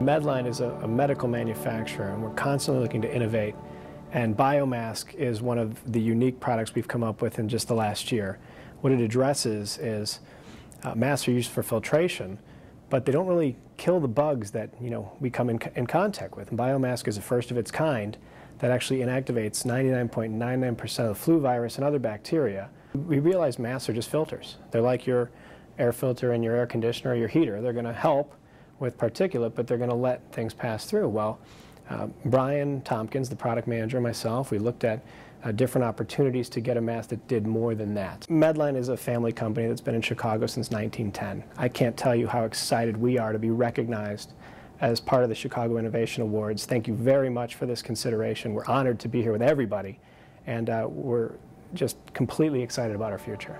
Medline is a, a medical manufacturer and we're constantly looking to innovate and Biomask is one of the unique products we've come up with in just the last year. What it addresses is uh, masks are used for filtration, but they don't really kill the bugs that you know we come in, in contact with. And Biomask is the first of its kind that actually inactivates 99.99% of the flu virus and other bacteria. We realize masks are just filters. They're like your air filter in your air conditioner or your heater. They're going to help with particulate, but they're going to let things pass through. Well, uh, Brian Tompkins, the product manager, myself, we looked at uh, different opportunities to get a mask that did more than that. Medline is a family company that's been in Chicago since 1910. I can't tell you how excited we are to be recognized as part of the Chicago Innovation Awards. Thank you very much for this consideration. We're honored to be here with everybody, and uh, we're just completely excited about our future.